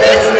Yes.